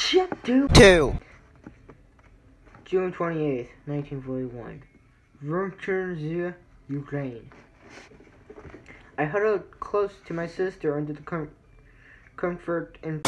Chapter Two. June 28th, 1941. Vrumchernzia, Ukraine. I huddled close to my sister under the com- comfort and